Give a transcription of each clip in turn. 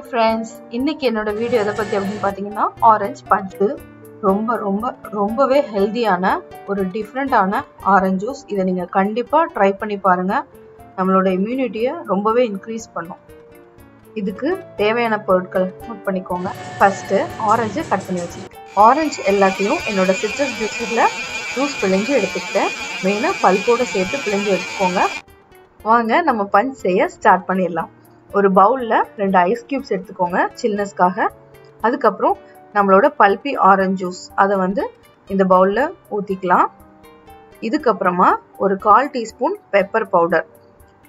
Hi friends இன்னைக்கு என்னோட video எதை பற்றி அப்படின்னு பார்த்தீங்கன்னா ஆரஞ்சு பஞ்சு ரொம்ப ரொம்ப ரொம்பவே ஹெல்தியான ஒரு டிஃப்ரெண்ட்டான ஆரஞ்சு ஜூஸ் இதை நீங்கள் கண்டிப்பாக ட்ரை பண்ணி பாருங்கள் நம்மளோட இம்யூனிட்டியை ரொம்பவே இன்க்ரீஸ் பண்ணும். இதுக்கு தேவையான பொருட்கள் நோட் பண்ணிக்கோங்க. ஃபஸ்ட்டு ஆரஞ்சு கட் பண்ணி வச்சுருக்கேன். ஆரஞ்சு எல்லாத்தையும் என்னோட சிட்ரஸ் ஜூஸில் ஜூஸ் பிழிஞ்சு எடுத்துக்கிட்டேன். மெயினாக பல்போடு சேர்த்து பிழிஞ்சு எடுத்துக்கோங்க. வாங்க நம்ம பஞ்ச் செய்ய ஸ்டார்ட் பண்ணிடலாம். ஒரு பவுலில் ரெண்டு ஐஸ் கியூப்ஸ் எடுத்துக்கோங்க சில்னஸ்க்காக அதுக்கப்புறம் நம்மளோட பல்பி ஆரஞ்ச் ஜூஸ் அதை வந்து இந்த பவுலில் ஊற்றிக்கலாம் இதுக்கப்புறமா ஒரு கால் டீஸ்பூன் பெப்பர் பவுடர்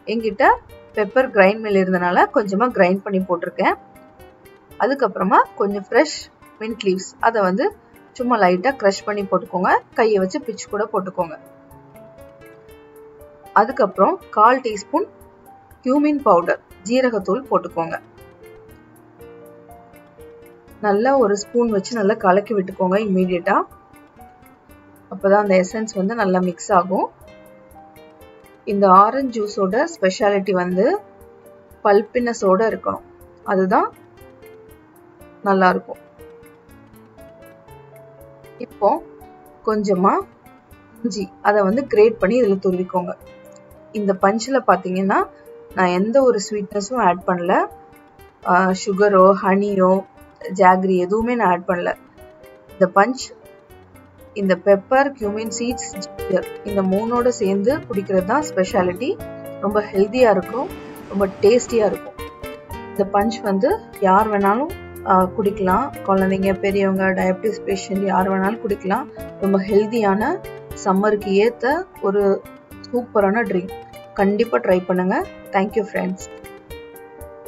எங்கிட்ட பெப்பர் கிரைண்ட் மில் இருந்தனால கொஞ்சமாக கிரைண்ட் பண்ணி போட்டிருக்கேன். அதுக்கப்புறமா கொஞ்சம் ஃப்ரெஷ் மின்ட் லீவ்ஸ் அதை வந்து சும்மா லைட்டாக க்ரஷ் பண்ணி போட்டுக்கோங்க. கையை வச்சு பிச்சு கூட போட்டுக்கோங்க. அதுக்கப்புறம் கால் டீஸ்பூன் கியூமின் பவுடர் ஜீரகத்தூள் போட்டுக்கோங்க. நல்லா ஒரு ஸ்பூன் வச்சு நல்லா கலக்கி விட்டுக்கோங்க இம்மீடியட்டா அப்போதான் அந்த எசன்ஸ் வந்து நல்லா மிக்ஸ் ஆகும். இந்த ஆரஞ்சு ஜூஸோட ஸ்பெஷாலிட்டி வந்து பல்பினஸோடு இருக்கணும். அதுதான் நல்லா இருக்கும். இப்போ கொஞ்சமா இஞ்சி அதை வந்து கிரேட் பண்ணி இதில் துருவிக்கோங்க. இந்த பஞ்சில் பார்த்தீங்கன்னா நான் எந்த ஒரு ஸ்வீட்னஸும் ஆட் பண்ணல. சுகரோ ஹனியோ ஜாக்ரி எதுவுமே நான் ஆட் பண்ணல. இந்த பஞ்ச் இந்த பெப்பர் கியூமின் சீட்ஸ் ஜிஞ்சர் இந்த மூணோட சேர்ந்து குடிக்கிறது தான் ஸ்பெஷாலிட்டி ரொம்ப ஹெல்த்தியாக இருக்கும். ரொம்ப டேஸ்டியாக இருக்கும். இந்த பஞ்ச் வந்து யார் வேணாலும் குடிக்கலாம். குழந்தைங்க பெரியவங்க டயபிட்டிஸ் பேஷண்ட் யார் வேணாலும் குடிக்கலாம். ரொம்ப ஹெல்த்தியான சம்மருக்கு ஏற்ற ஒரு சூப்பரான ட்ரிங்க் கண்டிப்பாக ட்ரை பண்ணுங்க. Thank you friends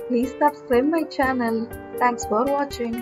please subscribe my channel thanks for வாட்சிங்